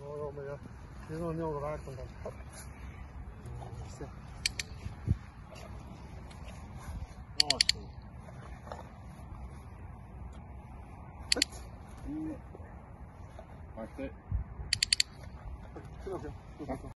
Ja, men jag, det är nog några verkligen. Akta. Okej.